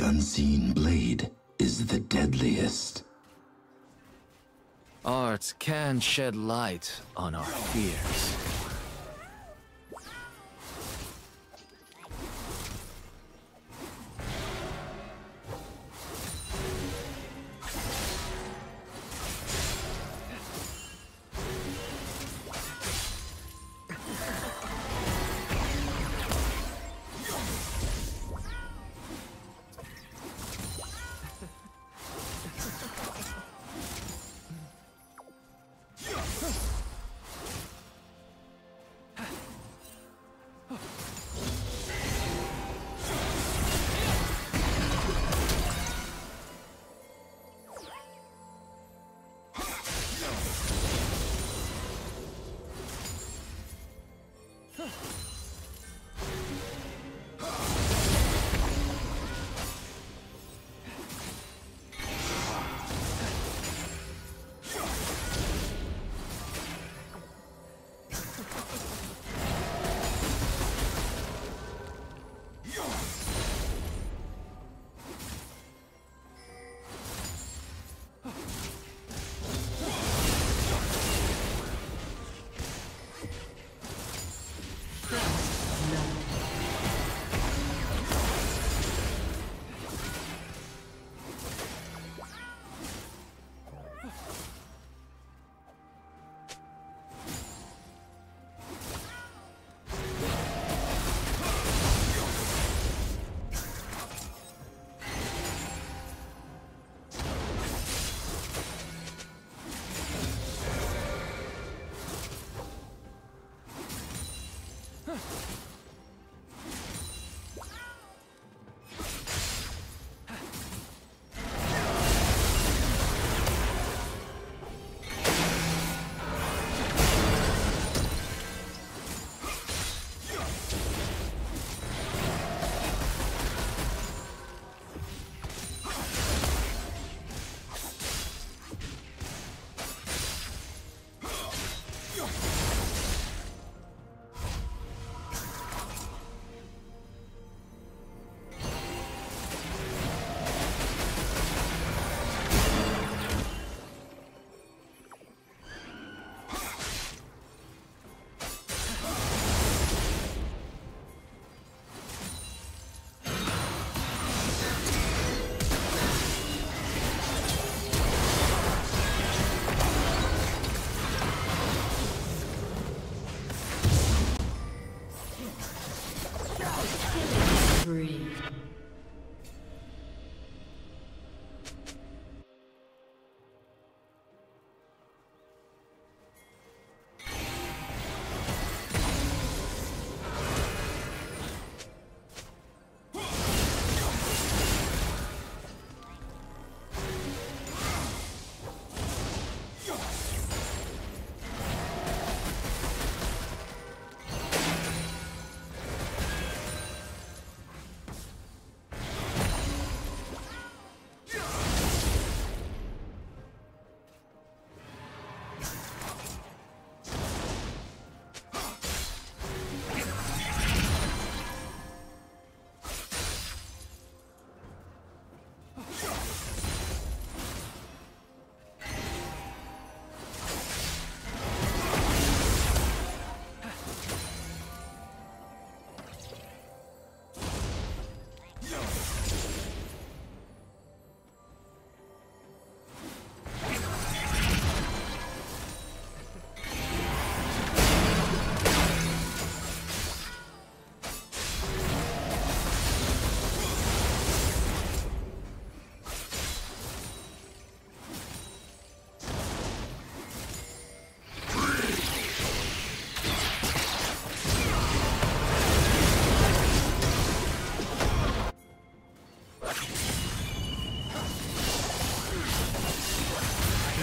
The unseen blade is the deadliest. Art can shed light on our fears. Huh.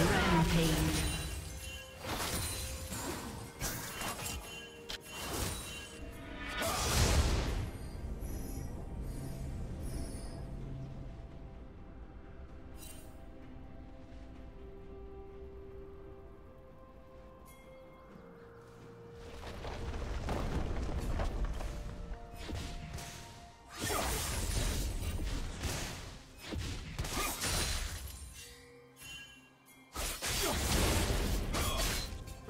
Rampage.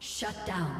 Shut down.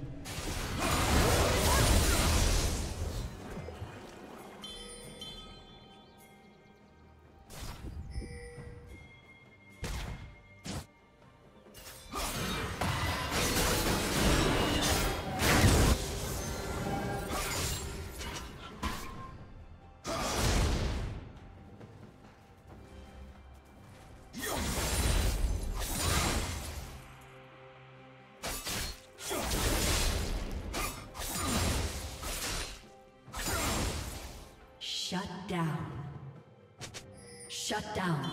Shut down.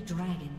Dragon.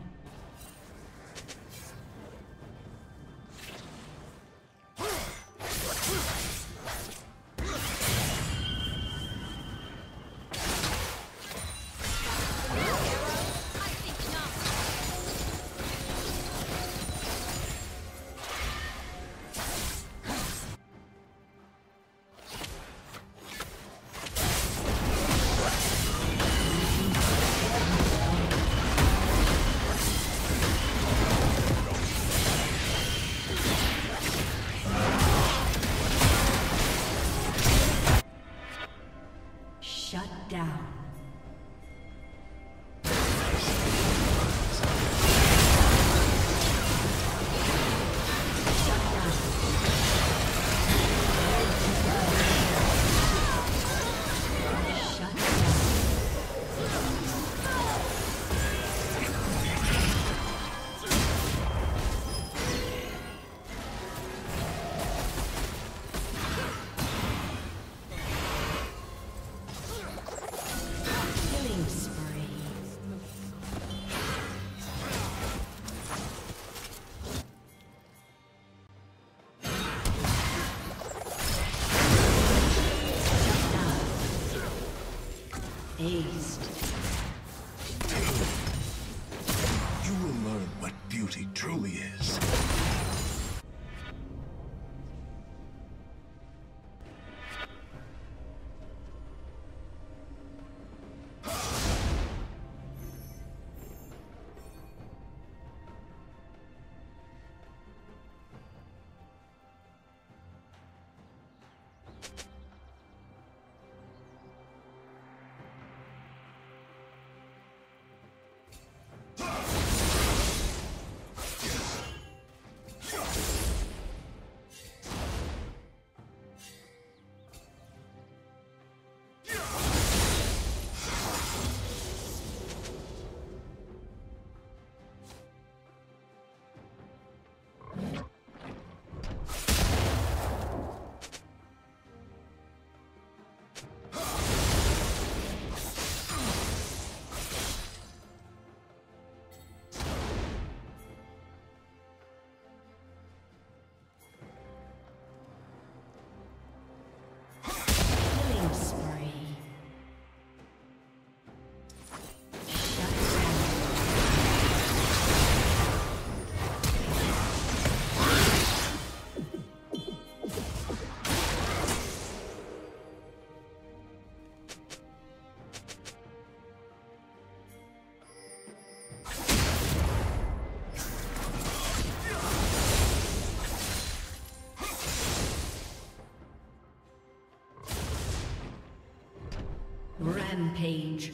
Rampage.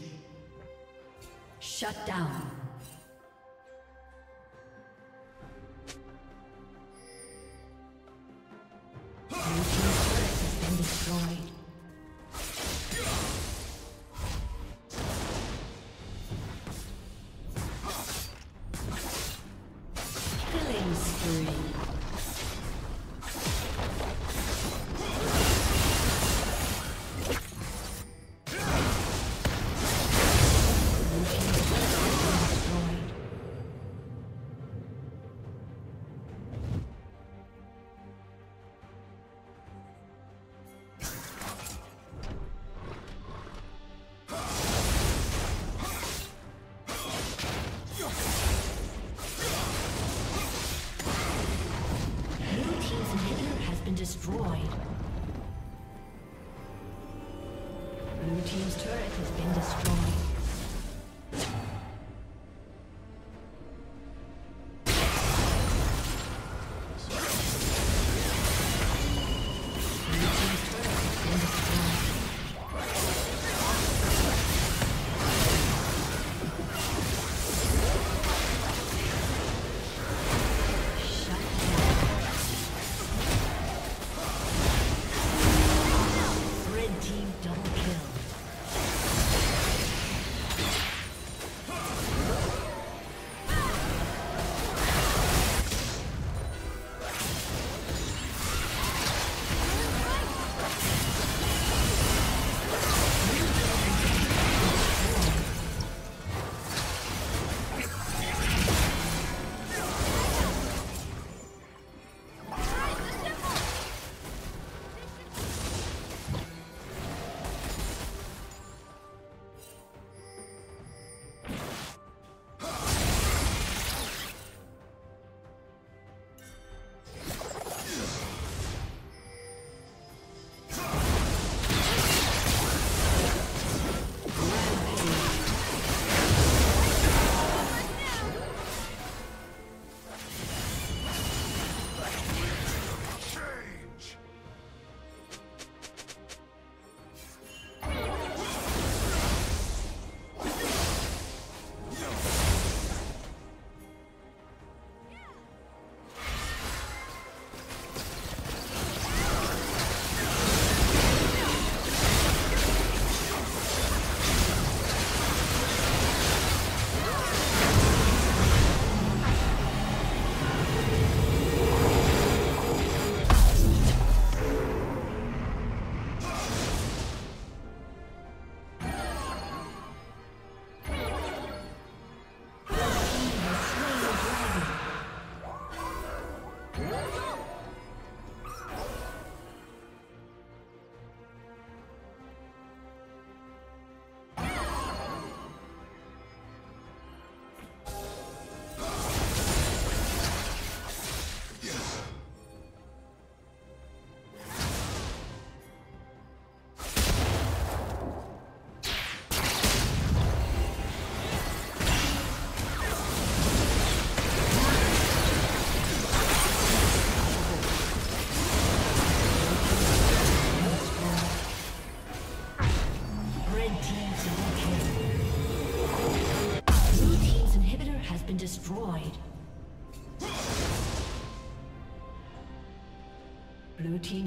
Shut down.